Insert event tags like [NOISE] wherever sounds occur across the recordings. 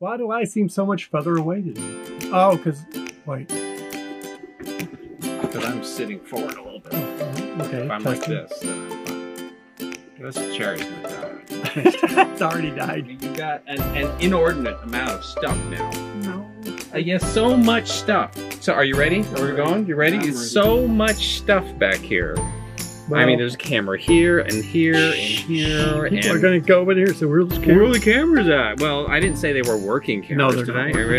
Why do I seem so much further away today? Oh, because wait. Because I'm sitting forward a little bit. Oh, okay. If I'm like this, then I'm fine. This chair's gonna die. [LAUGHS] it's already died. You've got an, an inordinate amount of stuff now. No. Uh, yes, so much stuff. So, are you ready? Are we going? You ready? I'm It's so much stuff back here. I mean, there's a camera here and here and here people and. are going to go over there, so we're just Where are the cameras at? Well, I didn't say they were working cameras. No, cameras they're not today. Are you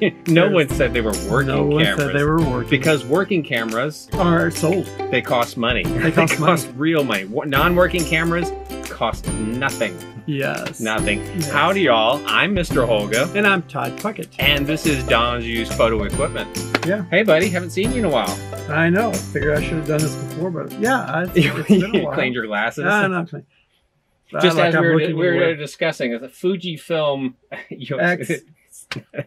ready? [LAUGHS] no one said they were working No one cameras. said they were working. because working cameras are sold. they cost money. They cost [LAUGHS] money. real money. Non-working cameras cost nothing. Yes. Nothing. Yes. Howdy, y'all. I'm Mr. Holga, And I'm Todd Puckett. and this is Don's used photo equipment. Yeah. Hey, buddy. Haven't seen you in a while. I know. I figured I should have done this before, but yeah, it's, [LAUGHS] it's been a you while. cleaned your glasses. No, clean. [LAUGHS] Just like as I'm we were, we were discussing, it's a Fujifilm. [LAUGHS] you know, X.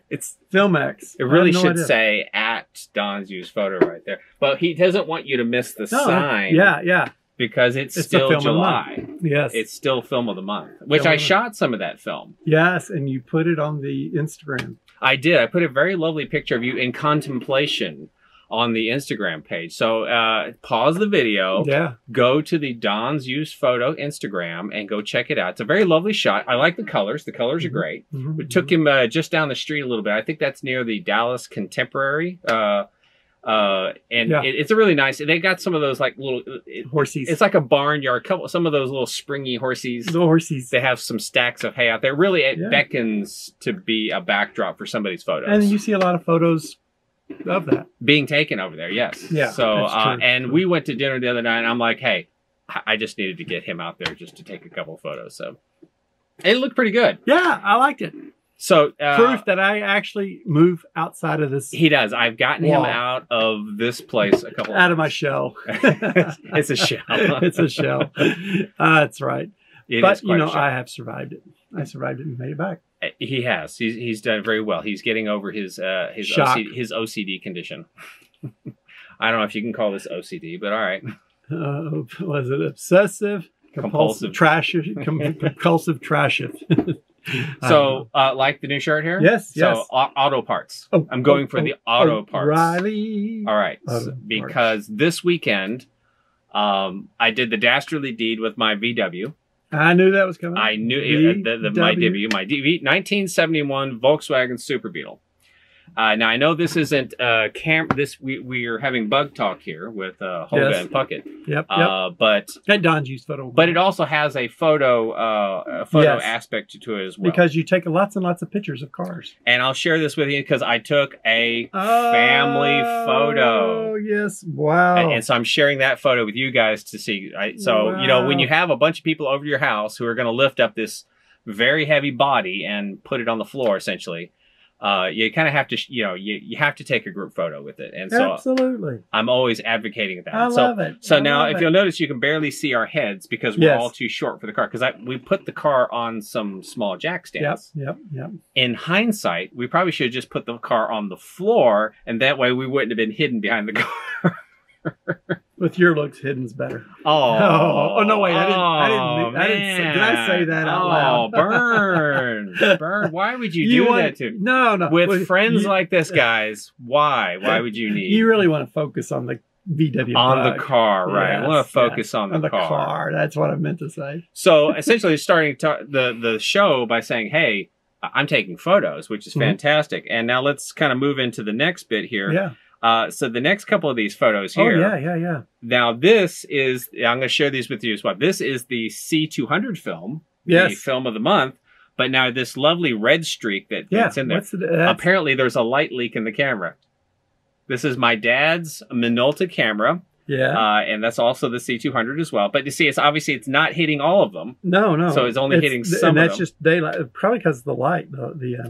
it's Film X. It really no should idea. say at Don's used photo right there. But he doesn't want you to miss the No, sign Yeah, yeah. Because it's, It's still film of the July. Yes. It's still film of the month, which Film I shot some of that film. yes, and you put it on the Instagram. I did. I put a very lovely picture of you in contemplation on the Instagram page. So uh, pause the video, Yeah. go to the Don's used photo Instagram, and go check it out. It's a very lovely shot. I like the colors. The colors are Mhm. great. Mhm. We took him uh, just down the street a little bit. I think that's near the Dallas Contemporary. Uh, uh, and Yeah. it, it's a really nice. They got some of those like little. It, Horsies. it's like a barnyard. Couple some of those little springy horsies. the horsies. They have some stacks of hay out there. Really, it Yeah. beckons to be a backdrop for somebody's photos. And you see a lot of photos of that. being taken over there. Yes. Yeah, So uh, and we went to dinner the other night, and I'm like, hey, I I just needed to get him out there just to take a couple photos. So it looked pretty good. Yeah, I liked it. So uh, Proof that I actually move outside of this, He does. I've gotten him out of this place a couple. out of my shell. [LAUGHS] [LAUGHS] it's a shell. it's a shell. Uh, that's right. It but you know. I have survived it. I survived it and made it back. he has. He's he's done very well. He's getting over his uh his OCD, his OCD condition. [LAUGHS] I don't know if you can call this OCD, but all right. Uh, was it obsessive, Compulsive. compulsive, trashish, com- compulsive trashish? So, uh, like the new shirt here. Yes, So yes. au- auto parts. Oh, I'm going oh, for oh, the auto oh, parts. Riley. All right, so- because this weekend, um, I did the dastardly deed with my VW. I knew that was coming. I knew it, the, the, my VW. DV, my DV, 1971 Volkswagen Super Beetle. Uh, now I know this isn't uh, cam. This we we are having bug talk here with uh, Holga Yes. and Puckett, Yep, yep. uh, but that Don's used photo. but it also has a photo uh, a photo Yes. aspect to it as well. because you take lots and lots of pictures of cars. and I'll share this with you because I took a family photo. Oh yes! Wow. And, and so I'm sharing that photo with you guys to see. I, so you know when you have a bunch of people over to your house who are going to lift up this very heavy body and put it on the floor, essentially, uh, you kind of have to, sh- you know, you, you have to take a group photo with it. And so Absolutely. I'm always advocating that. I so love it. so I now, if it. you'll notice, you can barely see our heads because we're Yes. all too short for the car. Because we put the car on some small jack Yep, stands. yep, yep. In hindsight, we probably should have just put the car on the floor, and that way we wouldn't have been hidden behind the car. [LAUGHS] [LAUGHS] With your looks, hidden's better. Oh, [LAUGHS] Oh, no, wait, I didn't- I didn't Oh, I didn't say- did I say that out oh, loud? [LAUGHS] burn, burn. Why would you do want, that to No, no. with Well, friends you, like this, guys? Why? Why would you need you really want to focus on the VW on the car, right? I want to focus on the, on the car. car. That's what I meant to say. So essentially, starting to, the the show by saying, "Hey, I'm taking photos," which is Mhm. fantastic. And now let's kind of move into the next bit here. Yeah. Uh, so the next couple of these photos here. Oh yeah, yeah, yeah. Now this is I'm going to share these with you as well. This is the C200 film, the Yes. film of the month. But now this lovely red streak that, Yeah. that's in there. What's the, that's, Apparently, there's a light leak in the camera. This is my dad's Minolta camera, yeah. uh, and that's also the C200 as well. But you see, it's obviously it's not hitting all of them. no, no. so it's only hitting th- some And that's just daylight. Probably because of the light. The, the uh,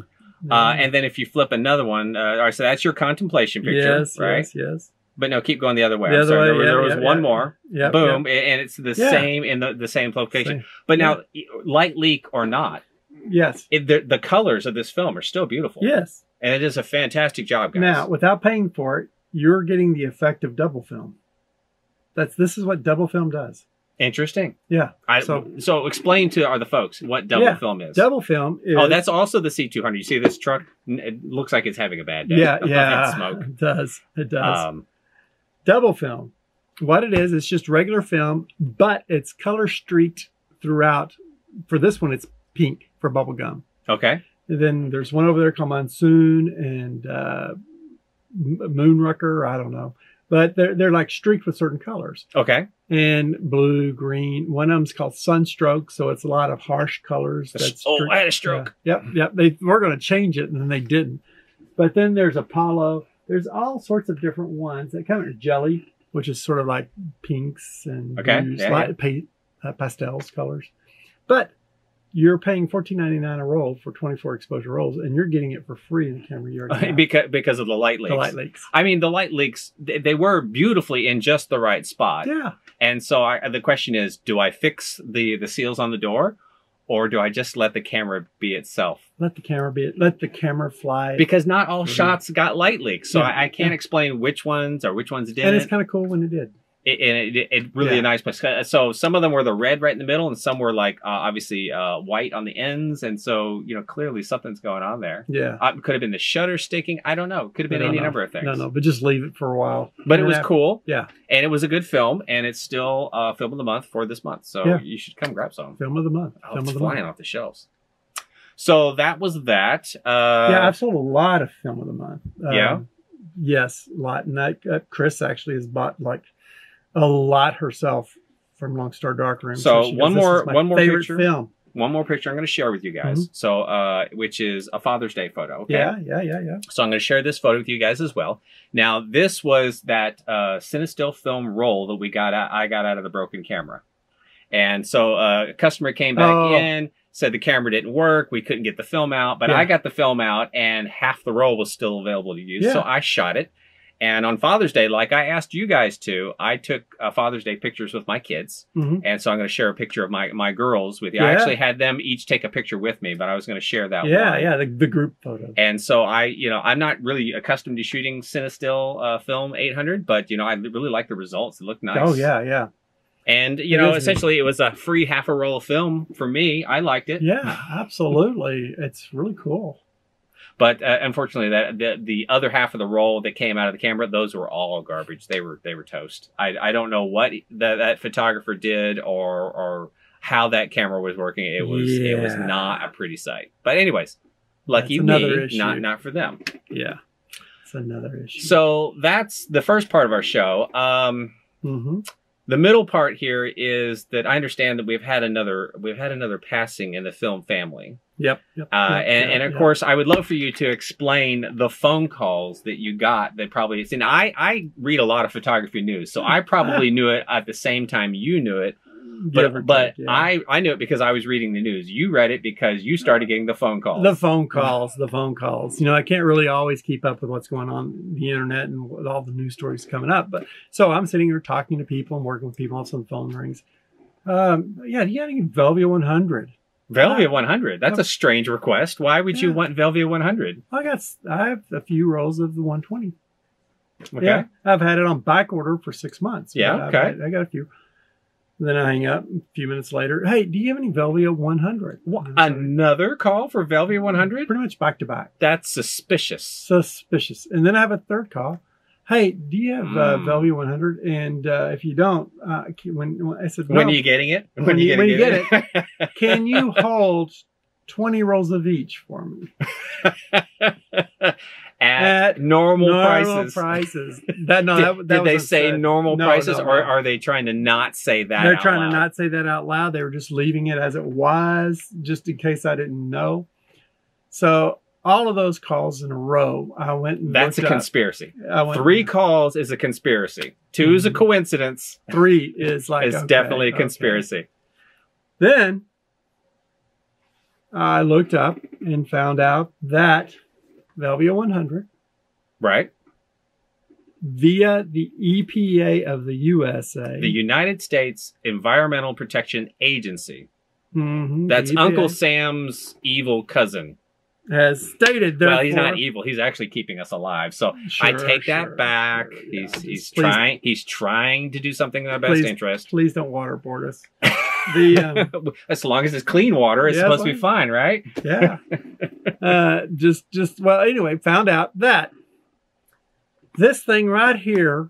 Uh, and then if you flip another one, uh, all right, so that's your contemplation picture, yes, right? yes, yes. But no, keep going the other way. The I'm other sorry. way, there, was- yeah, there was yeah, one yeah. more. Yep, Boom, and it's the Yeah. same in the, the same location. Same. But now, light leak or not, Yes. it, the, the colors of this film are still beautiful. Yes. and it is a fantastic job, guys. Now, without paying for it, you're getting the effect of double film. That's this is what double film does. Interesting. Yeah. I, so, So- explain to our the folks what double Yeah, film is. Double film is. oh, that's also the C200. You see this truck? It looks like it's having a bad day. Yeah, [LAUGHS] yeah. smoke. It does. It does. Um, double film. What it is, it's just regular film, but it's color streaked throughout. For this one, it's pink for bubble gum. okay. And then there's one over there called Monsoon and uh, Moonrucker. I don't know, but they're they're like streaked with certain colors Okay. And blue, green. One of them's called Sunstroke, so it's a lot of harsh colors. That's oh, I had a stroke. yeah. Yep, yep. They were going to change it, and then they didn't. But then there's Apollo. There's all sorts of different ones that come in jelly, which is sort of like pinks and Okay, blues, yeah, light pa- uh, pastels colors. But you're paying $14.99 a roll for 24 exposure rolls, and you're getting it for free in the camera you [LAUGHS] already have. because because of the light leaks. the light leaks. I mean, the light leaks. They, they were beautifully in just the right spot. Yeah, And so I, the question is, do I fix the the seals on the door, or do I just let the camera be itself? let the camera be. Let the camera fly. Because not all Mhm. shots got light leaks, so Yeah, I, I can't yeah. explain which ones or which ones didn't. And it's kind of cool when it did. It, it, it, it really Yeah. a nice place. So some of them were the red right in the middle, and some were like uh, obviously uh, white on the ends, and so you know clearly something's going on there. Yeah. Uh, could have been the shutter sticking. I don't know. Could have been any know. number of things. No, no, but just leave it for a while. But it was cool, Yeah, and it was a good film, and it's still uh, film of the month for this month. So Yeah. you should come grab some. film of the month. Oh, film it's of the flying month. off the shelves. So that was that. Uh, yeah, I've sold a lot of film of the month. Yeah? Um, yes, a lot. And that, uh, Chris actually has bought like a lot herself from Lone Star Darkroom. So she one "This more- one more picture. film. one more picture I'm going to share with you guys. So, uh, which is a Father's Day photo. Okay? Yeah, yeah, yeah, yeah. So I'm going to share this photo with you guys as well. Now, this was that uh, Cinestill film roll that we got. Out, I got out of the broken camera, and so uh, a customer came back Oh. in, said the camera didn't work, we couldn't get the film out, but Yeah. I got the film out, and half the roll was still available to use. Yeah. So I shot it. And on Father's Day, like I asked you guys to, I took uh, Father's Day pictures with my kids. Mhm. And so I'm going to share a picture of my, my girls with you. I actually had them each take a picture with me, but I was going to share that Yeah, one. yeah, the, the group photo. And so I, you know, I'm not really accustomed to shooting Cinestill uh, film 800, but you know, I really like the results. It looked nice. Oh, yeah, yeah. And you It know, essentially, it was a free half a roll of film for me. I liked it. Yeah, absolutely. It's really cool. But uh, unfortunately, that the, the other half of the roll that came out of the camera, those were all garbage. They were they were toast. I I don't know what that that photographer did or or how that camera was working. It was it was not a pretty sight. But anyways, lucky me, issue. not not for them. Yeah. It's another issue. So that's the first part of our show. Um, hmm the middle part here is that I understand that we've had another we've had another passing in the film family, Yep. yep uh, yep, and, yep, and of course I would love for you to explain the phone calls that you got. That probably see, now I I read a lot of photography news, so I probably [LAUGHS] knew it at the same time you knew it. But but take, yeah. I I knew it because I was reading the news. You read it because you started getting the phone calls. The phone calls, the phone calls. You know, I can't really always keep up with what's going on the internet and with all the news stories coming up. But so I'm sitting here talking to people and working with people. A sudden, phone rings. Um, yeah, do you have any Velvia 100? Velvia 100. That's a strange request. Why would you want Velvia 100? I got, I have a few rolls of the 120. Okay. Yeah, I've had it on back order for six months. Yeah, okay. had- I got a few. Then I hang up. A few minutes later, hey, do you have any Velvia 100? And Another call for Velvia 100? Pretty much back to back. That's suspicious. suspicious. And then I have a third call. Hey, do you have uh, Mm. Velvia 100? And uh, if you don't, uh, when, when I said, When are you getting it? When you- when you get it? [LAUGHS] can you hold 20 rolls of each for me? [LAUGHS] At, At normal, Normal prices. prices. That, no, did that, that did they say normal No, prices, no, or are they trying to not say that? They're trying loud? to not say that out loud. They were just leaving it as it was, just in case I didn't know. So all of those calls in a row, I went and That's a conspiracy. Went- Three calls is a conspiracy. Two is a Mhm. coincidence. Three is like it's okay, definitely a okay. conspiracy. Then I looked up and found out that Velvia 100 Right? via the EPA of the USA. The United States Environmental Protection Agency. Mhm, That's Uncle Sam's evil cousin. has stated. well, he's not evil. He's actually keeping us alive. So I take sure, that back. sure, he's he's Please- trying he's trying to do something in our best Please- interest. Please don't waterboard us. [LAUGHS] The um, [LAUGHS] as long as it's clean water, it's Yeah, supposed to be fine. right? yeah. [LAUGHS] Uh, just, just well. Anyway, found out that this thing right here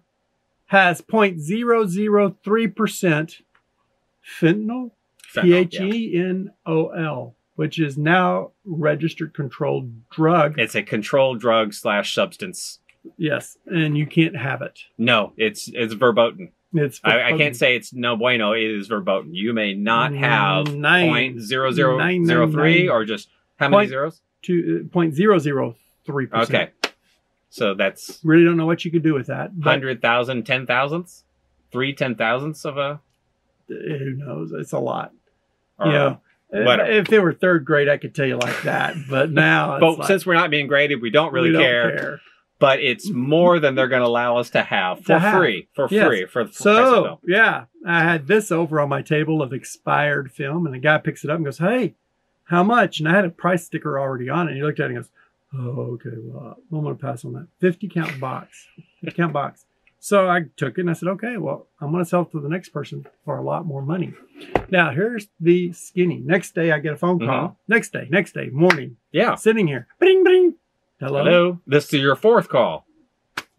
has 0.003 percent fentanyl, P H. E N O L, which is now registered controlled drug. It's a controlled drug slash substance. yes, and you can't have it. No, it's it's verboten. It's I, I can't say it's no bueno. It is verboten. You may not mm, have Nine- point zero zero nine, zero three nine. or just how many Point- zeros? to uh, 0.003 percent. Okay, so that's Really don't know what you could do with that. Hundred thousand, ten thousandths, three ten thousandths of a. Uh, who knows? It's a lot. or- yeah. whatever. Uh, if it were third grade, I could tell you like that. But [LAUGHS] now, it's But like, since we're not being graded, we don't really we don't care. But it's more than they're going to allow us to have for To have. free. For Yes. free. For, of So film. yeah, I had this over on my table of expired film, and the guy picks it up and goes, "Hey, how much?" And I had a price sticker already on it. And he looked at it and goes, "Oh, okay, well, I'm going to pass on that fifty count box, fifty count box." So I took it and I said, "Okay, well, I'm going to sell it to the next person for a lot more money." Now here's the skinny. Next day I get a phone call. Mhm. Next day, next day morning, Yeah. sitting here, bring, bring. Hello. Hello. This is your fourth call.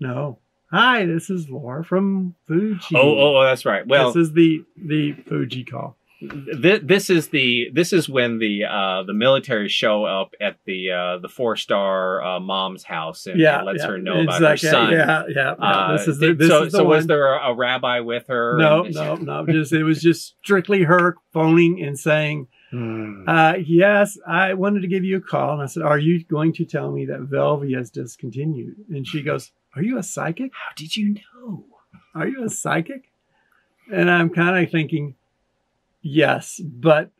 No. Hi, this is Laura from Fuji. Oh, oh, oh, that's right. Well, this is the the Fuji call. this, this is the this is when the uh, the military show up at the uh, the four star uh, mom's house and yeah, lets yeah. her know It's about like, her son. Yeah, yeah. yeah. Uh, this is the, this so is the so one. was there a, a rabbi with her? no, And- no, [LAUGHS] no. Just it was just strictly her phoning and saying, Hmm. uh, "Yes, I wanted to give you a call." And I said, "Are you going to tell me that Velvia has discontinued?" And she goes, "Are you a psychic? How did you know? Are you a psychic?" And I'm kind of thinking, "Yes," but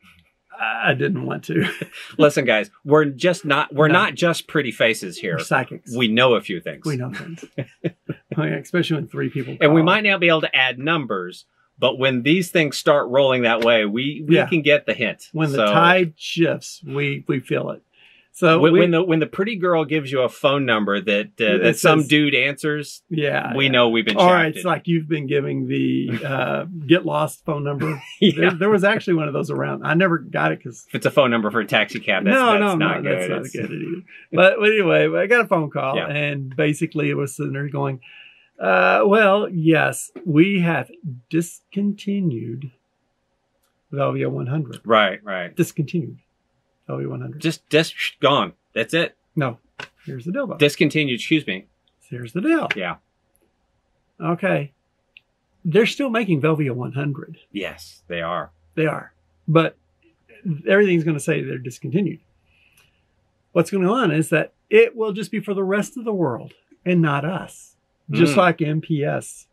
I didn't want to. [LAUGHS] Listen, guys, we're just not we're No. not just pretty faces here. We're psychics. We know a few things. We know things. [LAUGHS] Oh, especially when three people. [LAUGHS] and we might not be able to add numbers, but when these things start rolling that way, we we Yeah. can get the hint. when the tide shifts, we we feel it. So when, we, when the when the pretty girl gives you a phone number that uh, that some says- dude ansers, yeah, we yeah. know we've been. All right, shafted. it's like you've been giving the uh, get lost phone number. [LAUGHS] yeah. There, there was actually one of those around. I never got it because If it's a phone number for a taxi cab, that's, no, that's no, not no, good. that's not good either. But anyway, I got a phone call, Yeah. and basically it was sitting there going, uh, "Well, yes, we have discontinued Velvia 100. Right, right. Discontinued Velvia 100. Just just gone. That's it. No, here's the deal. Discontinued. Excuse me. Here's the deal. Yeah. Okay. They're still making Velvia 100. Yes, they are. They are. But everything's going to say they're discontinued. What's going on is that it will just be for the rest of the world and not us. Just Mm. like NPS.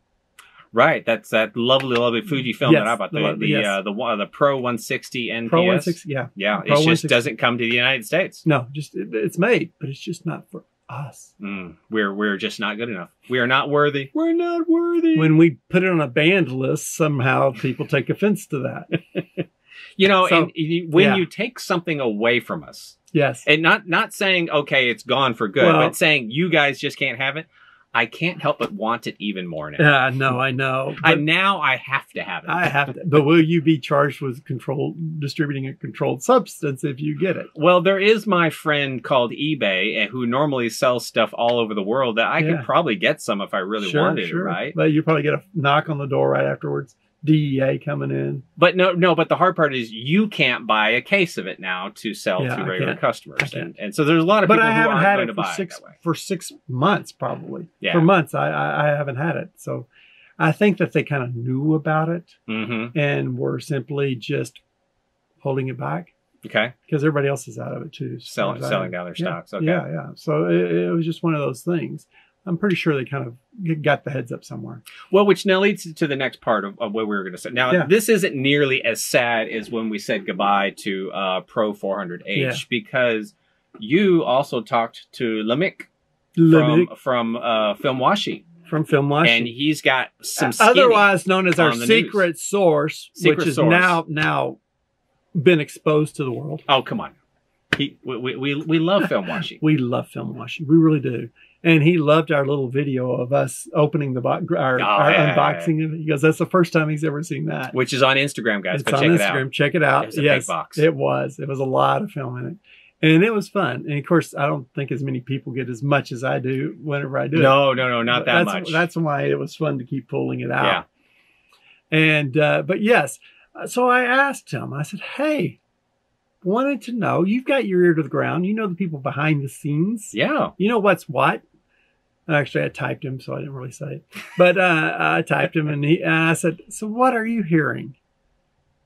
Right. That's that lovely, lovely Fuji film Yes, that I bought. the The the yes. uh, the one the Pro 160 NPS. Pro 160. Yeah. Yeah, Pro it just doesn't come to the United States. No, just it, it's made, but it's just not for us. Mm, we're we're just not good enough. We are not worthy. We're not worthy. When we put it on a banned list, somehow people take offense to that. [LAUGHS] you know, So- and you, when yeah. you take something away from us, Yes. and not not saying okay, it's gone for good, Well- but saying you guys just can't have it. I can't help but want it even more now. Yeah, no, I know. and now I have to have it. I have to, but will you be charged with controlled distributing a controlled substance if you get it? Well, there is my friend called eBay eh, who normally sells stuff all over the world that I Yeah. could probably get some if I really wanted it, right? But you probably get a knock on the door right afterwards. DEA coming in. But no, no. But the hard part is you can't buy a case of it now to sell Yeah, to regular customers, and, and so there's a lot of But people I who haven't had it for six it for six months probably. Yeah. For months, I, I I haven't had it. So I think that they kind of knew about it Mm-hmm. and were simply just holding it back Okay, because everybody else is out of it too. selling far as I selling down their Yeah, stocks. Okay. Yeah, yeah. So it, it was just one of those things. I'm pretty sure they kind of got the heads up somewhere. Well, which now leads to the next part of, of what we were going to say. Now, Yeah. this isn't nearly as sad as when we said goodbye to uh, Pro 400H Yeah. because you also talked to Lomig from from uh, Filmwashi, from Film Washi. and he's got some otherwise known as our secret source, Secret which is source. now now been exposed to the world. Oh, come on. He, we, we, we, [LAUGHS] we love film washing. We love film washing. We really do. And he loved our little video of us opening the box, our, Oh, our yeah, yeah, unboxing of it. He goes, "That's the first time he's ever seen that." which is on Instagram, guys. it's Go on check Instagram. it out. Check it out. It was a big yes, box. it was. It was a lot of film in it, and it was fun. And of course, I don't think as many people get as much as I do whenever I do it. No, no, no, not that that's, much. That's why it was fun to keep pulling it out. Yeah. And uh, but yes, so I asked him. I said, "Hey, wanted to know. You've got your ear to the ground. You know the people behind the scenes. yeah. You know what's what." Actually, I typed him, so I didn't really say it. But uh, I typed him, and he and I said, "So what are you hearing?"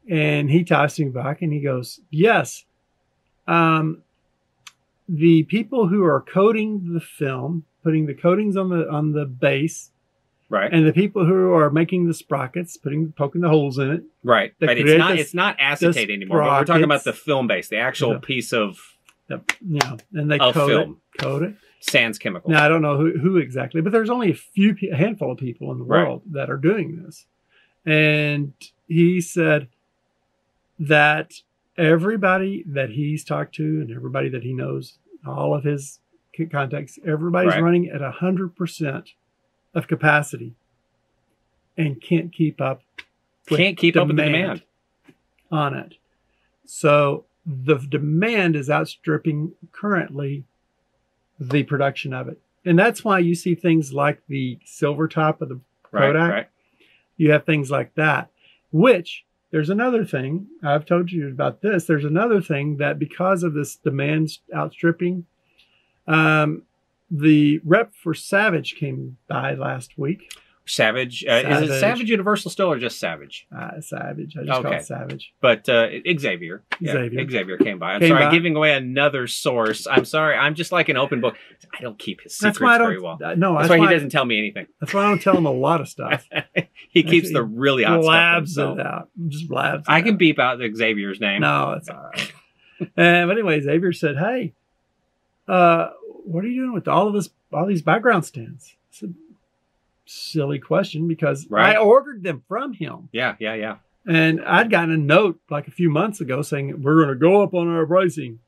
And he types me back, and he goes, "Yes, um, the people who are coating the film, putting the coatings on the on the base, Right. and the people who are making the sprockets, putting poking the holes in it, right. the But it's not the- it's not acetate anymore. But we're talking about the film base, the actual Yeah. piece of the, you know, and they coat film. it, coat it. Sans chemicals. Now I don't know who, who exactly, but there's only a few, a handful of people in the Right. world that are doing this, and he said that everybody that he's talked to and everybody that he knows, all of his contacts, everybody's Right. running at a hundred percent of capacity, and can't keep up Can't keep up with the demand. on it. So the demand is outstripping currently the production of it. And that's why you see things like the silver top of the Right. Kodak. Right. you have things like that, which there's another thing I've told you about this. There's another thing that because of this demand outstripping, um, the rep for Savage came by last week. Savage. Uh, Is it Savage. Savage Universal still or just Savage? Uh, Savage, I just call Okay. it Savage. But uh, Xavier. Yeah, Xavier. Xavier came by. I'm Came sorry, by. giving away another source. I'm sorry. I'm just like an open book. I don't keep his secrets That's why I very don't. well. uh, no, That's, that's, why, why he doesn't tell me anything. That's why I don't tell him a lot of stuff. [LAUGHS] he keeps Actually, the really hot blabs stuff. it out. Just blabs. it I can out. beep out Xavier's name. No, it's all right. and but anyway, Xavier said, "Hey, uh, what are you doing with all of this, all these background stands?" I said, "Silly question, because Right. I ordered them from him, Yeah, yeah, yeah. and I'd gotten a note like a few months ago saying we're going to go up on our pricing,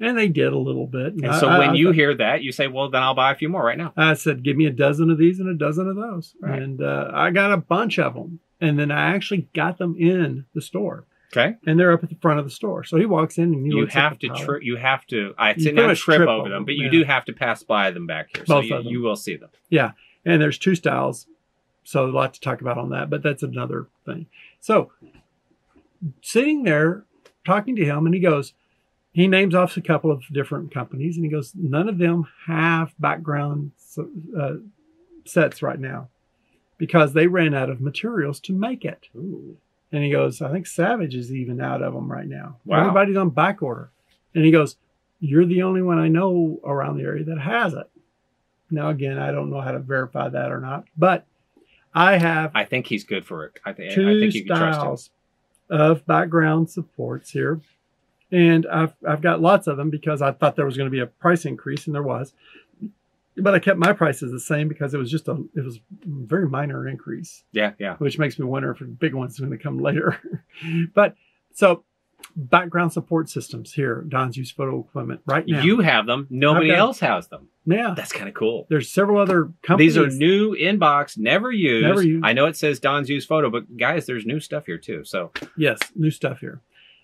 and they did a little bit. And I- so I- when I you thought- hear that, you say, "Well, then I'll buy a few more right now." I said, give me a dozen of these and a dozen of those. Right. And uh, I got a bunch of them. And then I actually got them in the store. Okay. And they're up at the front of the store. So he walks in and he You looks at have to trip. You have to. I You not trip, trip over them, them, but you do have to pass by them back here, so you, you will see them. And there's two styles. So a lot to talk about on that, but that's another thing. So sitting there talking to him, and he goes, he names off a couple of different companies, and he goes, none of them have background uh, sets right now because they ran out of materials to make it. Ooh. And he goes, I think Savage is even out of them right now. Wow. Everybody's on back order. And he goes, You're the only one I know around the area that has it. Now, again, I don't know how to verify that or not, but I have I think he's good for it. I, th- I two think you can trust him. styles of background supports here. And I've, I've got lots of them because I thought there was going to be a price increase, and there was. But I kept my prices the same because it was just a it was a very minor increase Yeah, yeah. which makes me wonder if the big one's going to come later. [LAUGHS] but so background support systems here, Don's used photo equipment right now. You have them. Nobody else has them. yeah. That's kind of cool. There's several other companies. These are new inbox, never used. Never used. I know it says Don's used photo, but guys, there's new stuff here too. So Yes, new stuff here.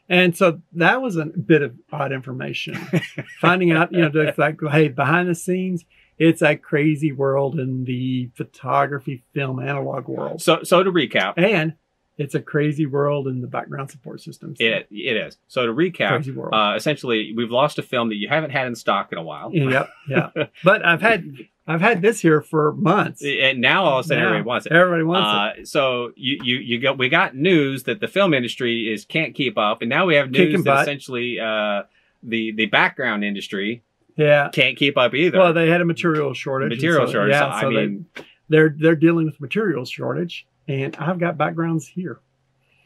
And so that was a bit of odd information. [LAUGHS] Finding out, you know, like, hey, behind the scenes, it's a crazy world in the photography, film, analog world. so so to recap, And it's a crazy world in the background support systems. it it is. So to recap, crazy world. uh, essentially, we've lost a film that you haven't had in stock in a while. Yep, yeah. But I've had I've had this here for months. And now all of a sudden, Now, everybody wants it. Everybody wants Uh, so you you you got we got news that the film industry is can't keep up, and now we have news that essentially uh, the the background industry. Yeah. can't keep up either. Well, they had a material shortage. Material so- shortage, Yeah, so, I so mean- they, they're they're dealing with material shortage, and I've got backgrounds here.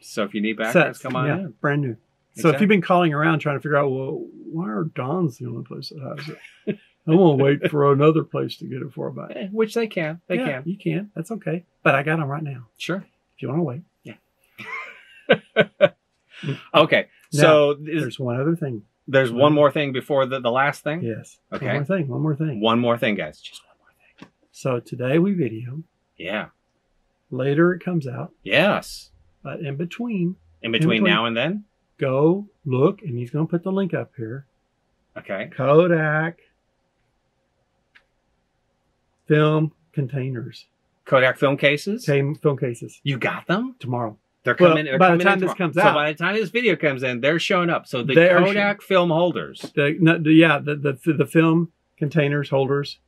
so if you need backgrounds, Sets, come on yeah, in. brand new. So if you've been calling around trying to figure out, well, why are Don's the only place that has it? I'm gonna wait for [LAUGHS] another place to get it for me. Eh, Which they can, they yeah, can. You can. That's okay. But I got them right now. Sure. If you want to wait. Yeah. [LAUGHS] okay. So this, There's one other thing. there's one more thing before the, the last thing. Yes. Okay. One more thing. One more thing. One more thing, guys. Just one more thing. So today we video. Yeah. Later it comes out. Yes. But in between, In between, between- now and then. go look, and he's going to put the link up here. Okay. Kodak film containers, Kodak film cases. Same film cases You got them? tomorrow. They're Well, coming. they're by the time in this comes so out- by the time this video comes in, they're showing up. So the They're Kodak film holders The, no, the yeah, the, the the film containers holders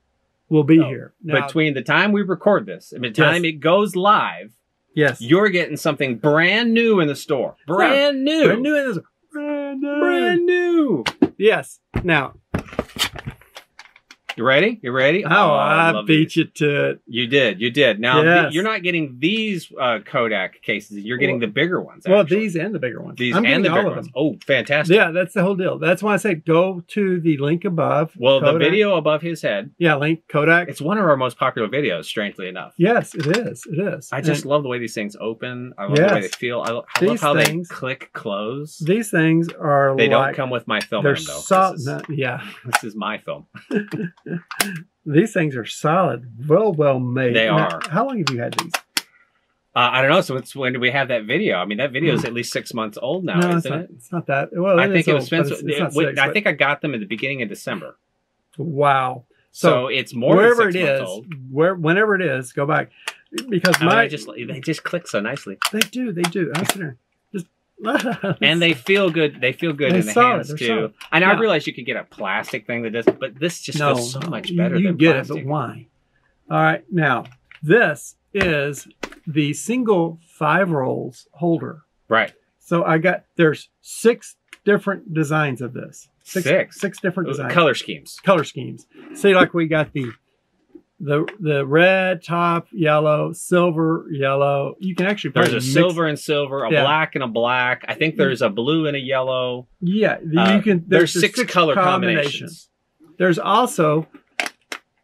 will be No, here now. between the time we record this and the time Yes. it goes live, yes, you're getting something brand new in the store. Brand new. brand new in this. Brand new. Brand new. Yes. Now, You ready? You ready? oh, I, love beat these. you to it. You did. You did. Now Yes. you're not getting these uh, Kodak cases. You're getting Well- the bigger ones. Well, these and the bigger ones. these I'm and the bigger ones. Oh, fantastic. Yeah, that's the whole deal. That's why I say go to the link above. Well, the video above his head. Yeah, link Kodak. It's one of our most popular videos. Strangely enough. yes, it is. It is. I just And love the way these things open. I love the way they feel. I, lo- I love how things- they click close. these things are They like don't come with my film they're in though. solid. This, is, yeah, [LAUGHS] this is my film. [LAUGHS] these things are solid, well, well made. They Now, are. How long have you had these? Uh, I don't know. So it's when we have that video? I mean, that video is at least six months old now, Hmm. no, it's isn't not. it? It's not that. Well, I think it was old, Spencer. It's, it's it- six, I think I got them at the beginning of December. Wow. So, So, it's more wherever than it months is, where whenever it is, go back because I my just they just click so nicely, they do they do. I sit there, just and they feel good. They feel good They're in the hands too. solid. And I Now- realize you could get a plastic thing that does, but this just no feels so much better You, than get plastic. it, but why? All right, now this is the single five rolls holder. Right. So I got there's six different designs of this. Six? six different uh, designs. Color schemes. color schemes. See, like we got the the the red top, yellow, silver, yellow. You can actually There's a silver and silver, a Yeah. black and a black. I think there's a blue and a yellow. Yeah, you Uh, can. there's, six, color combinations. There's also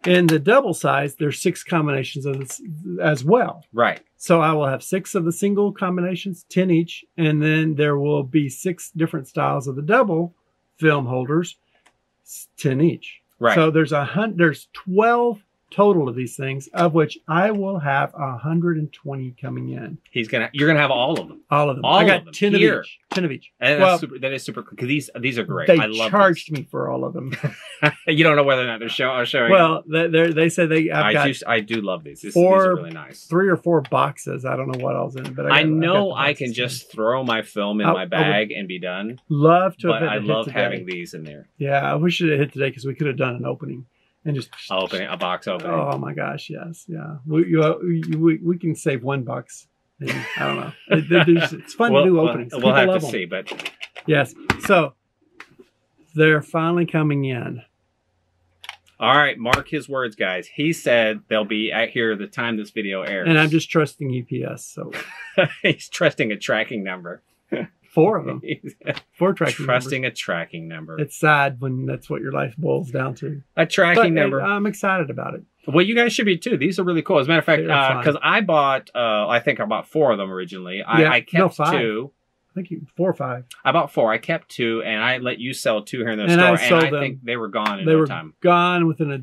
in the double size. There's six combinations of this as well. Right. So I will have six of the single combinations, ten each, and then there will be six different styles of the double film holders, ten each. Right. So there's a hun- there's twelve total of these things, of which I will have hundred and twenty coming in. He's gonna. You're gonna have all of them, All of them. All I got of them ten here. of each. Ten of each. and Well, that's super, that is super. Because these these are great. They I love. charged me for all of them. [LAUGHS] you don't know whether or not they're show, showing. well, they they said they I've I got do. I do love these. This, four- these are really nice. three or four boxes. I don't know what else in it, but I, got, I know I can just throw my film in oh, I- I my bag and be done. love to. But have I love today. having these in there. Yeah, I wish it had hit today because we could have done an opening and just I'll open a box opening. Oh my gosh, yes, yeah. We you, uh, you, we, we can save one bucks. Maybe. I don't know. It- it- it's- fun We'll- to do we'll- openings. We'll, have to them. see, but Yes. So they're finally coming in. all right. Mark his words, guys. He said they'll be at here the time this video airs, And I'm just trusting UPS. So [LAUGHS] he's trusting a tracking number. [LAUGHS] four of them. [LAUGHS] Four tracking trusting numbers. a tracking number. It's sad when that's what your life boils down to. a tracking But, uh, number. I'm excited about it. Well, you guys should be too. These are really cool. As a matter of fact, because I bought, uh, I think I bought four of them originally. I, Yeah, I no, kept five. two. I think you four or five. I bought four. I kept two, and I let you sell two here in the And I store. sold and I them. think they were gone in They no were time. gone within a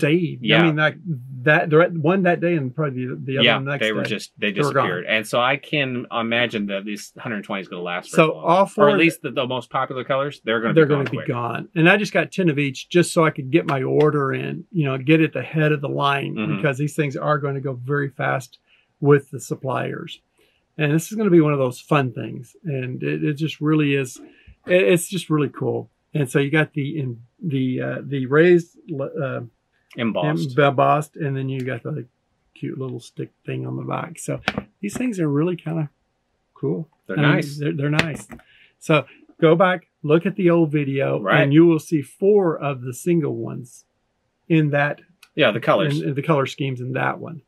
day. Yeah. I mean, like that. The one that day and probably the, the other Yeah, one the next they were day. just they They disappeared, and so I can imagine that these 120 is going to last. So long. all four or at least the, the most popular colors, they're going to be gone. they're going to be gone. And I just got 10 of each just so I could get my order in, you know, get at the head of the line Mhm. because these things are going to go very fast with the suppliers. And this is going to be one of those fun things. And it, it just really is, it, it's just really cool. And so you got the, in the, uh, the raised, uh, embossed. embossed, and then you got the cute little stick thing on the back. So these things are really kind of cool. They're I mean, nice. They're, they're nice. So go back, look at the old video, Right. and you will see four of the single ones in that yeah, the colors. in, in the color schemes in that one.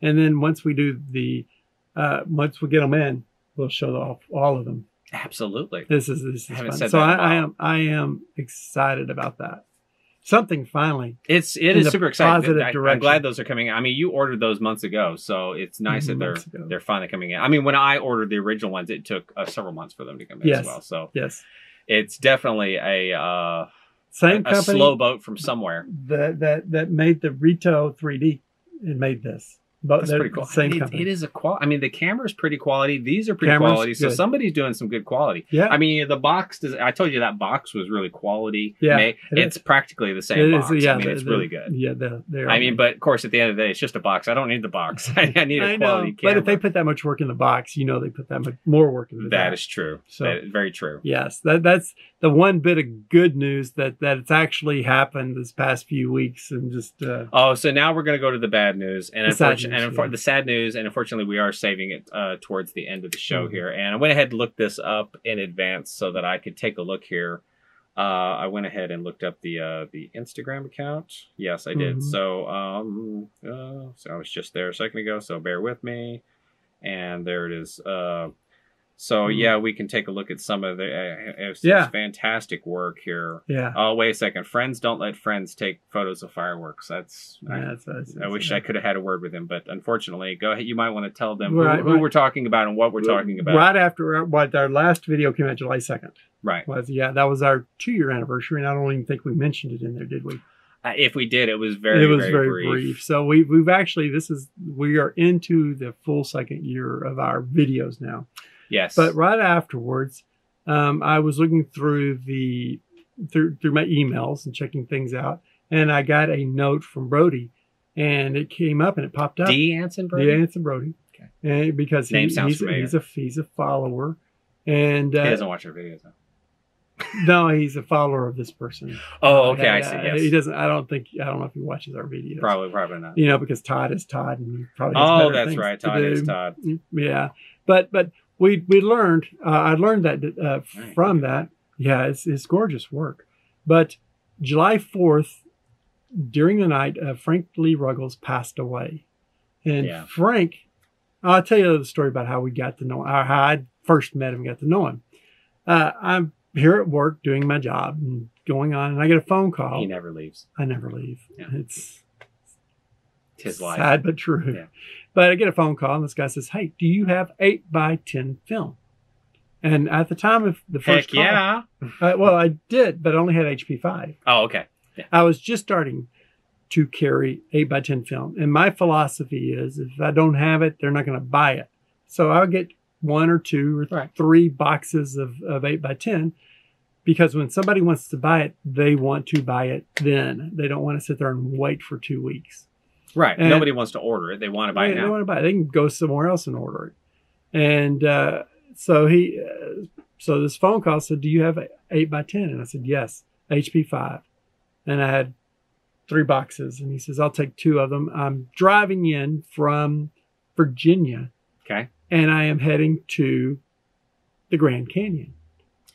And then once we do the, uh, once we get them in, we'll show off all of them. Absolutely. This is this is fun. said So I, I am I am excited about that. Something finally. It's it is super exciting. positive I, am glad those are coming. I mean, you ordered those months ago, so it's nice that they're they're finally coming in. I mean, when I ordered the original ones, it took uh, several months for them to come in Yes. as well. So Yes. it's definitely a uh, Same a, a slow boat from somewhere. that that that made the Reto 3D. and made this. But That's pretty cool. Same It- it is a qual. I mean, the camera's pretty quality. These are pretty Camera's quality. So good. somebody's doing some good quality. yeah. I mean, the box. Does, I told you that box was really quality. Yeah, made. it it's practically the same It box. is, yeah, I mean, the- it's the- really good. Yeah, the, I mean, but of course, at the end of the day, it's just a box. I don't need the box. [LAUGHS] I, need a I quality know, camera. but if they put that much work in the box, you know they put that much more work into that is true. So- that is very true. Yes, that that's the one bit of good news that that it's actually happened this past few weeks, and just uh, Oh, so now we're going to go to the bad news, and The sad unfortunately, news, and unfor- yeah. the sad news, and unfortunately, we are saving it uh, towards the end of the show Mhm. here. And I went ahead and looked this up in advance so that I could take a look here. Uh, I went ahead and looked up the uh, the Instagram account. Yes, I did. Mhm. So, um, uh, so I was just there a second ago. So bear with me, and there it is. Uh, so Mhm. yeah, we can take a look at some of the uh, it's, Yeah. it's fantastic work here. yeah, Oh wait a second, friends don't let friends take photos of fireworks. That's I- that's, that's, I wish I could have had a word with him, but unfortunately, go ahead. You might want to tell them Right, who, who right. we're talking about and what we're talking about. Right after our, what our last video came out July second Right. was yeah, that was our two year anniversary, and I don't even think we mentioned it in there, did we? Uh, if we did, it was very, it was very, very, brief. brief. So we we've actually this is we are into the full second year of our videos now. Yes. But right afterwards, um, I was looking through the through through my emails and checking things out, and I got a note from Brody, and it came up and it popped up. D. Anson Brody. Yeah, Anson Brody. Okay. And because he, Name sounds he's, familiar. he's a he's a follower, and He uh, doesn't watch our videos. Though. [LAUGHS] no, he's a follower of this person. Oh, okay, I see. yeah, Yes. He doesn't. I don't think. I don't know if he watches our videos. Probably, probably not. You know, because Todd is Todd, and he probably. Oh, that's right. to Todd is. Todd. Yeah, but but we we learned. Uh, I learned that uh, from that. Yeah, it's it's gorgeous work. But July fourth, during the night, uh, Frank Lee Ruggles passed away, and Yeah. Frank. I'll tell you the story about how we got to know uh, how I first met him, and got to know him. Uh, I'm here at work doing my job and going on, and I get a phone call. He never leaves. I never leave. Yeah. It's It's his life. sad but true. Yeah. But I get a phone call, and this guy says, "Hey, do you have eight by ten film?" And at the time of the Heck first call, yeah. uh, well, I did, but I only had HP five. Oh, okay. I was just starting to carry eight by ten film, and my philosophy is if I don't have it, they're not going to buy it. So I'll get one or two or Right. three boxes of, of eight by ten. Because when somebody wants to buy it, they want to buy it then. They don't want to sit there and wait for two weeks. Right. And- Nobody wants to order it. They want to buy they, it they want to buy it. They can go somewhere else and order it. And uh, so he, uh, so this phone call said, "Do you have eight by 10? And I said, "Yes, HP five. And I had three boxes. And he says, "I'll take two of them." I'm driving in from Virginia, Okay. and I am heading to the Grand Canyon.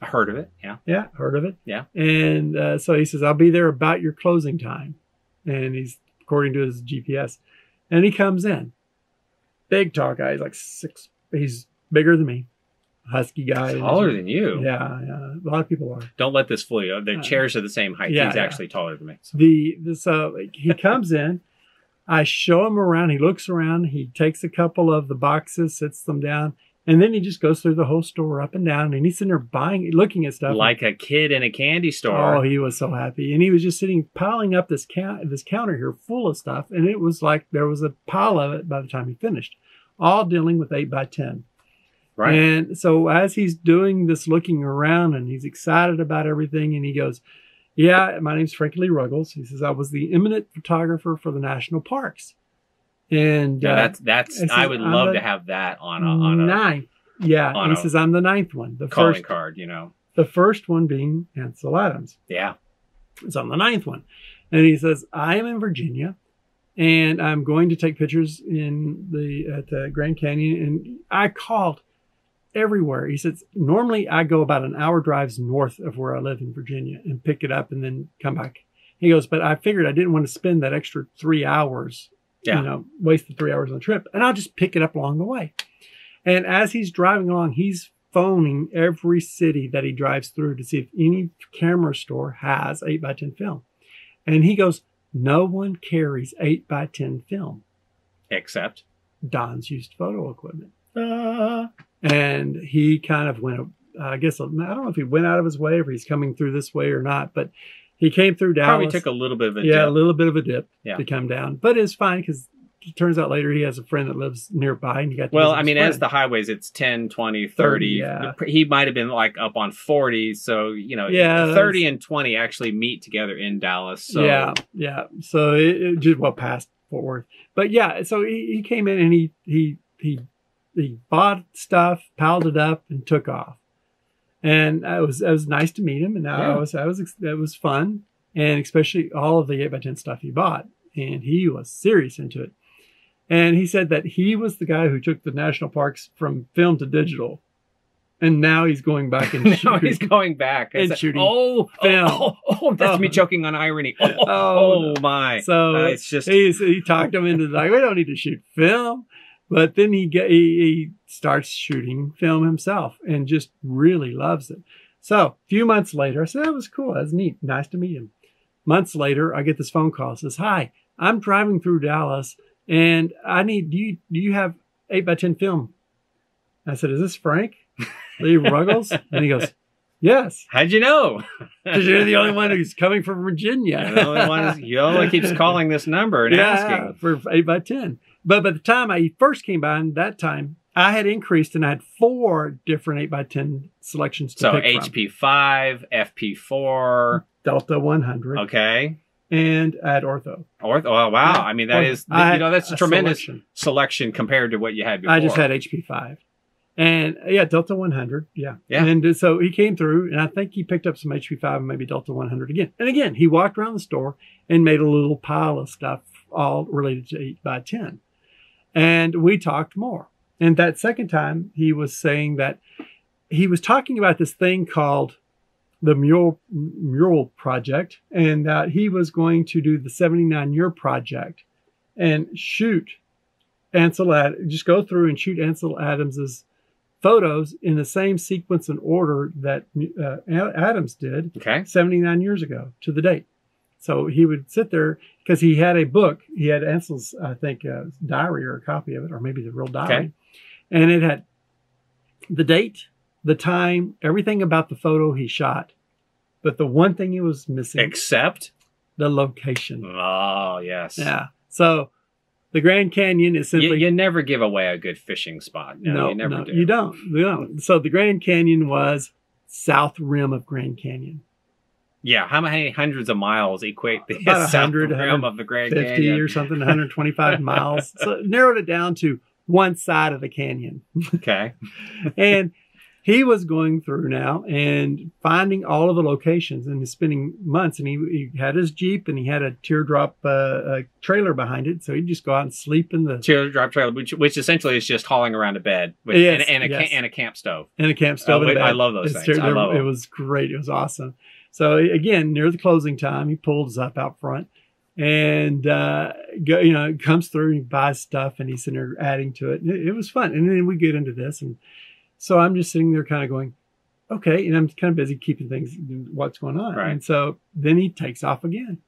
I heard of it. Yeah. Yeah, heard of it. Yeah. And uh, so he says, I'll be there about your closing time. And he's according to his GPS. And he comes in. Big tall guy. He's like six. He's bigger than me. Husky guy. Taller than you. Yeah, yeah. A lot of people are. Don't let this fool you. The Uh, chairs are the same height. yeah, He's yeah. actually taller than me. So. The this uh he comes in. I show him around. He looks around. He takes a couple of the boxes, sits them down, and then he just goes through the whole store up and down. And he's sitting there buying, looking at stuff. Like a kid in a candy store. Oh, he was so happy, and he was just sitting piling up this count, this counter here full of stuff, and it was like there was a pile of it by the time he finished, all dealing with eight by ten. right. And so as he's doing this, looking around, and he's excited about everything, and he goes, "Yeah, my name's Frank Lee Ruggles." He says, "I was the eminent photographer for the national parks," and yeah, uh, that's that's. I is would love the to have that on a on a ninth. Yeah, on he says I'm the ninth one. The calling first, card. You know. the first one being Ansel Adams. Yeah. It's on the ninth one. And he says, I am in Virginia and I'm going to take pictures in the at the Grand Canyon. And I called everywhere. He says, normally I go about an hour drives north of where I live in Virginia and pick it up and then come back. He goes, but I figured I didn't want to spend that extra three hours, Yeah. you know, waste the three hours on the trip. And I'll just pick it up along the way. And as he's driving along, he's phoning every city that he drives through to see if any camera store has 8 by 10 film. And he goes, No one carries 8 by 10 film. Except. Don's used photo equipment. Uh, And he kind of went uh, I guess I don't know if he went out of his way or if he's coming through this way or not, but he came through Dallas. Probably took a little bit of a yeah, a dip. little bit of a dip Yeah. to come down, but it's fine because it turns out later he has a friend that lives nearby, and he got. To Well, I mean, friend. as the highways, it's 10, 20, 30. 30, yeah. He might have been like up on 40. So, you know, Yeah, 30 and 20 actually meet together in Dallas. So, yeah, yeah. So it, it just well past Fort Worth, but yeah. So he, he came in and he he he he bought stuff, piled it up, and took off. And it was it was nice to meet him, and I was I was that was fun, and especially all of the eight x ten stuff he bought, and he was serious into it. And he said that he was the guy who took the national parks from film to digital, and now he's going back [LAUGHS] and now shooting. he's going back And shooting Oh, film. oh, oh, oh, that's Oh. me choking on irony. Oh, [LAUGHS] oh, Oh, oh, my. So Uh, it's just he's, he talked him into like we don't need to shoot film, but then he get he, he starts shooting film himself and just really loves it. So a few months later, I said that was cool. That's neat. Nice to meet him. Months later, I get this phone call. It says, "Hi, I'm driving through Dallas, and I need do you do you have eight by ten film?" I said, "Is this Frank Lee [LAUGHS] Ruggles?" and he goes, "Yes." how'd you know? [LAUGHS] Because you're the only one who's coming from Virginia. You're the only one. Only keeps calling this number and [LAUGHS] asking. for eight by ten. But by the time I first came by, and that time I had increased and I had four different eight by ten selections to So pick from. HP five, FP four. Delta 100, Okay. and I had Ortho. Or oh wow, Yeah. I mean that Ortho. is you know that's a tremendous selection. selection compared to what you had before. I just had HP five, and yeah, Delta 100. Yeah, Yeah. And uh, so he came through, and I think he picked up some HP five and maybe Delta 100 again. And again, he walked around the store and made a little pile of stuff all related to eight by ten, and we talked more. And that second time, he was saying that he was talking about this thing called the mural mural project, and that he was going to do the 79 year project and shoot Ansel Ad, just go through and shoot Ansel Adams's photos in the same sequence and order that uh, Adams did okay. 79 years ago to the date. So he would sit there because he had a book. He had Ansel's, I think, uh, diary or a copy of it, or maybe the real diary. Okay. And it had the date, the time, everything about the photo he shot. But the one thing he was missing, Except the location. oh yes. Yeah. So the Grand Canyon is You, simply you never give away a good fishing spot. No, no, you never no, do. you don't. You don't. So the Grand Canyon was south rim of Grand Canyon. Yeah, how many hundreds of miles equate the About a south hundred, rim of the Grand 50 Canyon? or something, 125 [LAUGHS] miles. So narrowed it down to one side of the canyon. Okay. [LAUGHS] And he was going through now and finding all of the locations and spending months. And he, he had his Jeep and he had a teardrop uh, uh, trailer behind it. So he'd just go out and sleep in the Teardrop trailer, which, which essentially is just hauling around a bed with, Yes, and, and, a, yes. and a camp stove. And a camp stove. In I love those It's things. I love it them. was great. It was awesome. So again, near the closing time, he pulls up out front and uh, go, you know comes through and buys stuff and he's sitting there adding to it. And It, it was fun. And then we get into this, and so I'm just sitting there kind of going, okay, and I'm kind of busy keeping things what's going on. Right. And so then he takes off again.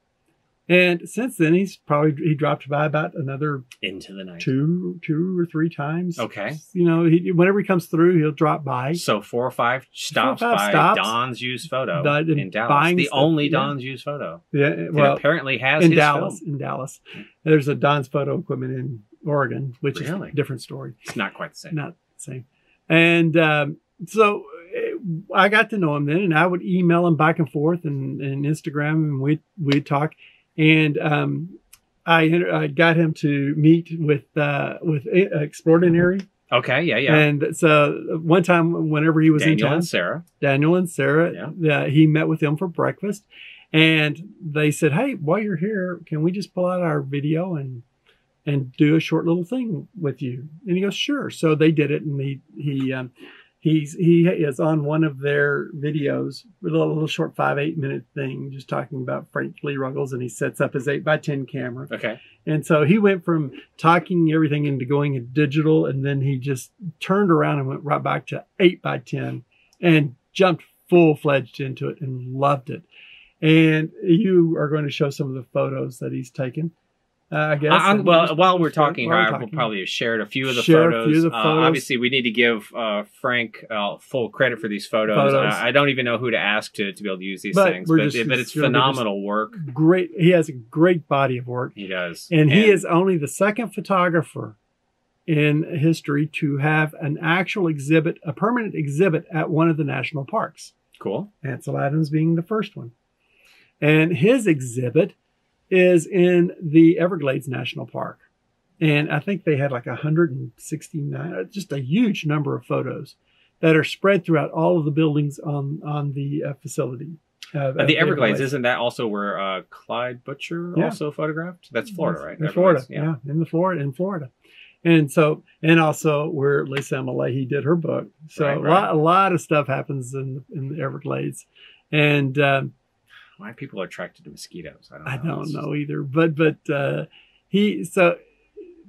And since then, he's probably he dropped by about another Into the night. two, two or three times. Okay. You know, he, whenever he comes through, he'll drop by. So four or five stops five by stops. Don's used photo in Dallas. The stuff, only yeah. Don's used photo. Yeah, well, apparently has in his Dallas, film. in Dallas, there's a Don's Photo Equipment in Oregon, which Really? is a different story, It's not quite the same. not the same. And um, so eh, I got to know him then, and I would email him back and forth and, and Instagram, and we we'd talk. And um, I, I got him to meet with uh, with Extraordinary, Okay, yeah, yeah. and so one time, whenever he was in Daniel town, and Sarah. Daniel and Sarah. uh, he met with them for breakfast, and they said, "Hey, while you're here, can we just pull out our video and and do a short little thing with you?" And he goes, "Sure." So they did it, and he he um, he's he is on one of their videos, a little, little short five eight minute thing, just talking about Frank Lee Ruggles, and he sets up his eight by ten camera. Okay. And so he went from talking everything into going digital, and then he just turned around and went right back to eight by ten, and jumped full fledged into it and loved it. And you are going to show some of the photos that he's taken. Uh, I guess. I- well, while we're talking, while we're I will probably have shared a few of the Share photos. few of the Uh, obviously, we need to give uh, Frank uh, full credit for these photos. Photos. Uh, I don't even know who to ask to, to be able to use these But things, but, just- but it's you know, phenomenal work. great. He has a great body of work. He does, And he is only the second photographer in history to have an actual exhibit, a permanent exhibit at one of the national parks. cool. Ansel Adams being the first one. And his exhibit is in the Everglades National Park. And I think they had like 169, uh, just a huge number of photos that are spread throughout all of the buildings on, on the uh, facility. Uh, of the Everglades, isn't that also where uh, Clyde Butcher Yeah. also photographed? That's Florida, right? In Florida, Everglades, yeah. in the Florida, in Florida, and so and also where Lisa Elmaleh did her book. So Right, a lot, a lot of stuff happens in in the Everglades, and um, Why people are attracted to mosquitoes? I don't know. I don't know either. But but uh, he so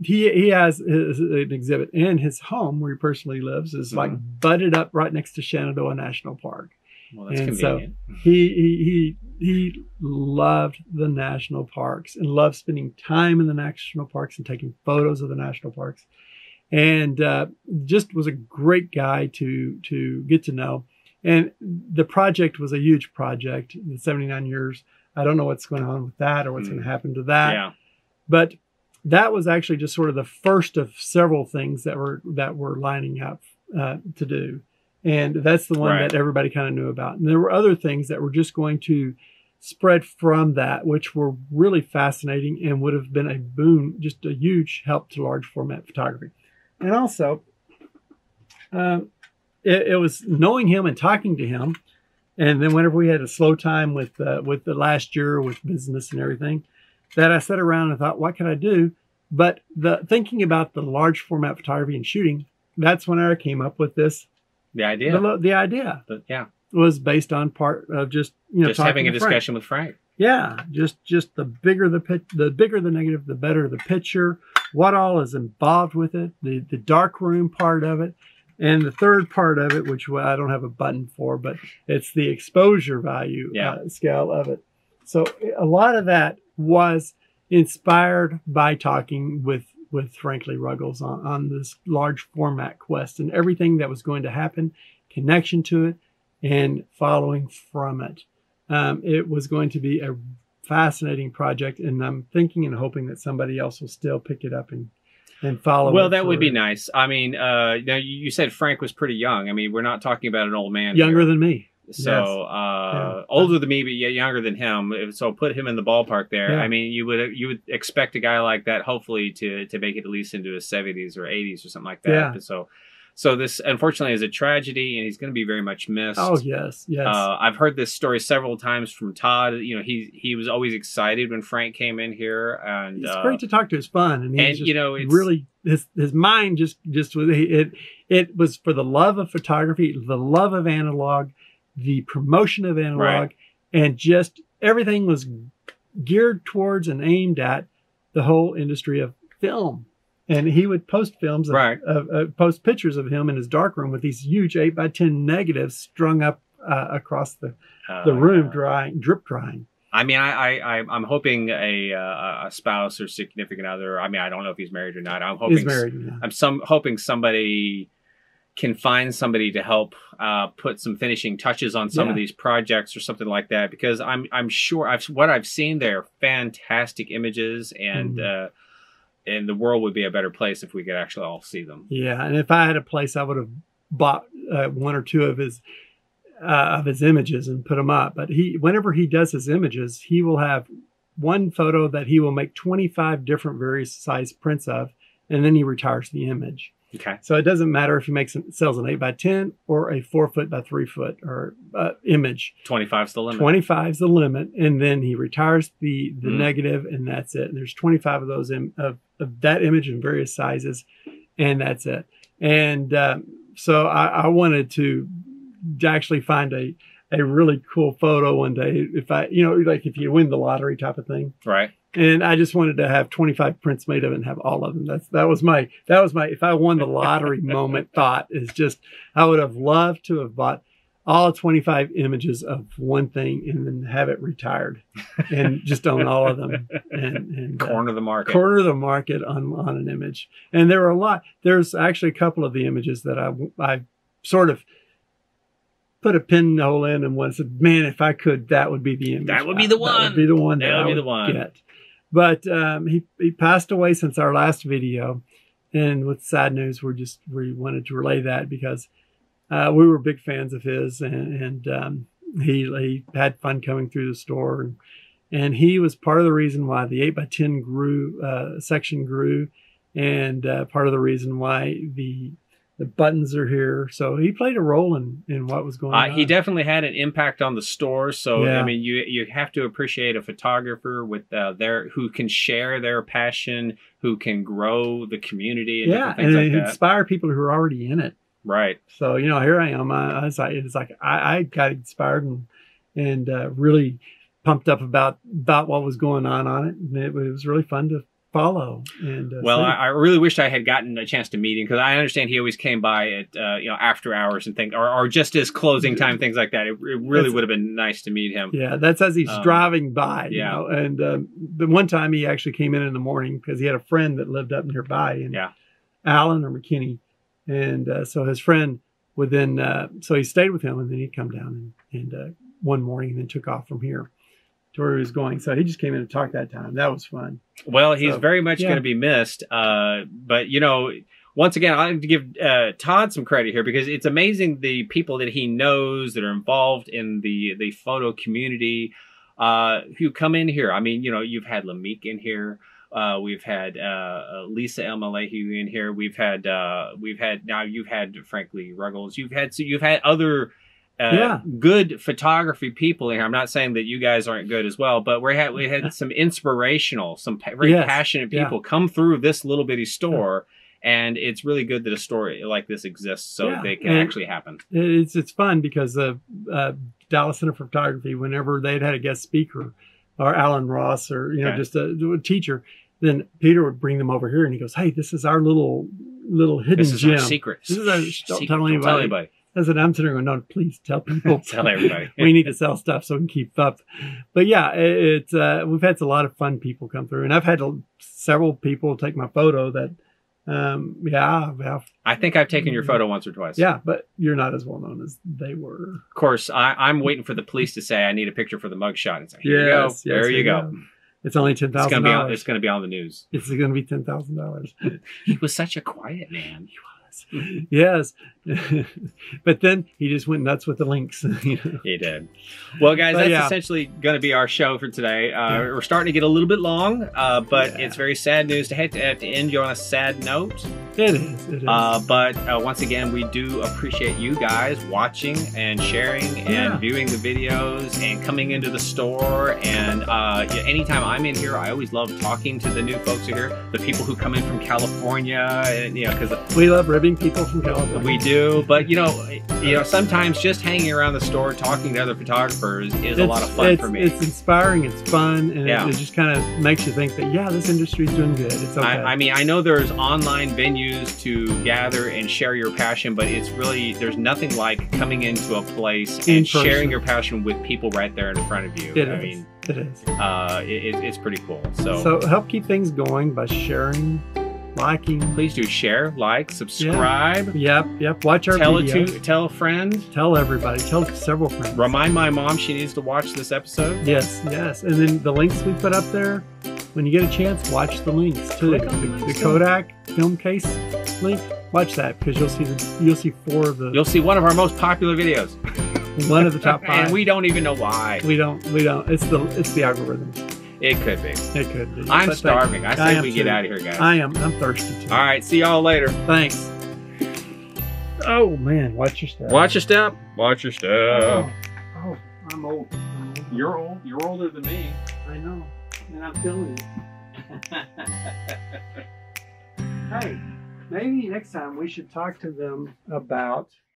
he he has his, an exhibit, in his home where he personally lives is like Mm-hmm. butted up right next to Shenandoah National Park. Well, that's and so- convenient. he he he he loved the national parks and loved spending time in the national parks and taking photos of the national parks and uh, just was a great guy to to get to know and the project was a huge project in 79 years i don't know what's going on with that or what's Mm. going to happen to that yeah. but that was actually just sort of the first of several things that were that were lining up uh, to do and that's the one Right. that everybody kind of knew about and there were other things that were just going to spread from that which were really fascinating and would have been a boon just a huge help to large format photography and also um, it, it was knowing him and talking to him and then whenever we had a slow time with uh, with the last year with business and everything that I sat around and thought, what can I do? But the thinking about the large format photography and shooting, that's when I came up with this. The idea. The, the idea yeah. was based on part of just you know just having a to Frank. discussion with Frank. Yeah, just just the bigger the pit, the bigger the negative, the better the picture. What all is involved with it, the the dark room part of it, and the third part of it, which I don't have a button for, but it's the exposure value Yeah. uh, scale of it. So a lot of that was inspired by talking with with Frank Lee Ruggles on, on this large format quest and everything that was going to happen, connection to it, and following from it. Um, it was going to be a fascinating project, and I'm thinking and hoping that somebody else will still pick it up and and follow. Well, that would be nice. I mean, uh, now you said Frank was pretty young. I mean, we're not talking about an old man. Younger here. than me. so yes. uh, Yeah. older than me, but yet younger than him. So put him in the ballpark there. Yeah. I mean, you would you would expect a guy like that, hopefully, to to make it at least into his seventies or eighties or something like that. Yeah. So, so this unfortunately is a tragedy, and he's going to be very much missed. Oh yes, yes. Uh, I've heard this story several times from Todd. You know, he he was always excited when Frank came in here, and it's uh, great to talk to. It's fun, and, he's and you know, it's really his his mind just just was it it was for the love of photography, the love of analog, the promotion of analog, Right. and just everything was geared towards and aimed at the whole industry of film. And he would post films, of, Right. of, uh, post pictures of him in his darkroom with these huge eight by ten negatives strung up uh, across the, uh, the room, drying, drip drying. I mean, I, I, I'm hoping a, uh, a spouse or significant other. I mean, I don't know if he's married or not. I'm hoping He's married. now. I'm some hoping somebody can find somebody to help uh, put some finishing touches on some of these projects or something like that because I'm I'm sure I've what I've seen there are fantastic images and Mhm. uh, and the world would be a better place if we could actually all see them. Yeah, and if I had a place, I would have bought uh, one or two of his uh, of his images and put them up. But he, whenever he does his images, he will have one photo that he will make twenty five different various size prints of, and then he retires the image. Okay. So it doesn't matter if he makes sells an eight by ten or a four foot by three foot or uh, image. 25 is the limit. 25 is the limit, and then he retires the the Mm. negative, and that's it. And there's 25 of those in, of, of that image in various sizes, and that's it. And um, so I, I wanted to actually find a a really cool photo one day. If I, you know, like if you win the lottery type of thing, Right. And I just wanted to have 25 prints made of it and have all of them. That's that was my that was my if I won the lottery [LAUGHS] moment thought is just I would have loved to have bought all 25 images of one thing and then have it retired and just own all of them and, and uh, Corner the market. corner the market on, on an image. And there were a lot, there's actually a couple of the images that I, I sort of put a pinhole in and one said, man, if I could, that would be the image. That would be the one That would be the one. That I would be the one. Get. But um, he, he passed away since our last video. And with sad news, we're just, we wanted to relay that because uh, we were big fans of his and, and um, he, he had fun coming through the store. And, and he was part of the reason why the 8 by 10 grew, uh, section grew and uh, part of the reason why the the buttons are here. So he played a role in, in what was going Uh, on. he definitely had an impact on the store. So Yeah. I mean, you you have to appreciate a photographer with uh, their who can share their passion, who can grow the community, and yeah, things and like that. inspire people who are already in it. Right. So you know, here I am. I, I was like, it's like I, I got inspired and and uh, really pumped up about about what was going on on it. And it, was really fun to follow. And uh, Well. I, I really wished I had gotten a chance to meet him because I understand he always came by at uh, you know after hours and things, or, or just as closing time things like that. It, it really would have been nice to meet him. Yeah, that's as he's Um, driving by. You yeah. know? And um, the one time he actually came in in the morning because he had a friend that lived up nearby, and Yeah. Alan or McKinney, and uh, so his friend would then, uh, so he stayed with him, and then he'd come down and, and uh, one morning, and then took off from here to where he was going. So he just came in and talked that time. That was fun. Well, he's So, very much yeah. going to be missed. Uh, but you know, once again, I like to give uh, Todd some credit here because it's amazing the people that he knows that are involved in the the photo community uh, who come in here. I mean, you know, you've had Lomig in here. Uh, we've had uh, Lisa Elmaleh in here. We've had uh, we've had now you've had Frank Lee Ruggles. You've had so you've had other uh, Yeah. good photography people here. I'm not saying that you guys aren't good as well, but we had we had some inspirational, some pa- very Yes. passionate Yeah. people come through this little bitty store, and it's really good that a story like this exists so Yeah. they can And- actually happen. It's it's fun because uh, uh, Dallas Center for Photography, whenever they'd had a guest speaker, or Alan Ross, or you know Okay. just a, a teacher, then Peter would bring them over here, and he goes, "Hey, this is our little little hidden This is gem." our secret. This is our- don't secret. tell Don't tell anybody. Anybody. I said, I'm sitting there going, no, please tell people. [LAUGHS] Tell everybody. [LAUGHS] we need to sell stuff so we can keep up. But yeah, it, it's, uh, we've had a lot of fun people come through and I've had several people take my photo that, um, yeah, yeah, I think I've taken your photo once or twice. yeah, but you're not as well known as they were. Of course, I, I'm waiting for the police to say I need a picture for the mugshot. And say, here you go. there you go. It's only ten It's gonna be on. dollars. It's gonna be on the news. It's going to be ten thousand dollars. [LAUGHS] He was such a quiet man. He was. yes, [LAUGHS] but then he just went nuts with the links. [LAUGHS] you know? He did. Well, guys, But that's yeah. essentially going to be our show for today. Uh, We're starting to get a little bit long, uh, but Yeah. it's very sad news to have to, have to end you on a sad note. It is. It is. Uh, but uh, once again, we do appreciate you guys watching and sharing and Yeah. viewing the videos and coming into the store. And uh, yeah, anytime I'm in here, I always love talking to the new folks who here, the people who come in from California, and you know, because we love ribbing people from California. we do. But you know, you know, sometimes just hanging around the store, talking to other photographers, is a lot of fun it's, for me. It's inspiring, it's fun, and Yeah. it, it just kind of makes you think that yeah, this industry's doing good. It's okay. I, I mean, I know there's online venues to gather and share your passion, but it's really there's nothing like coming into a place In and person. sharing your passion with people right there in front of you. It I is. mean, it is. uh, it- it's pretty cool. So, So help keep things going by sharing, liking. please do share, like, subscribe, Yep, yep. Watch our tell videos. to tell a friend, Tell everybody. Tell several friends. remind my mom she needs to watch this episode. Yes, yes. And then the links we put up there, when you get a chance, watch the links to the The, the Kodak film case link. Watch that because you'll see the, you'll see four of the You'll see one of our most popular videos, one of the top five. [LAUGHS] and we don't even know why. we don't we don't. It's the it's the algorithm. It could be. It could be. I'm But starving. I I say am we get out of here, guys. I am. I'm thirsty too. All right, see y'all later. Thanks. Oh man, watch your step. Watch your step. Watch your step. Oh, oh, I'm old. I'm old. You're old. You're older than me. I know, and I'm feeling it. [LAUGHS] Hey, maybe next time we should talk to them about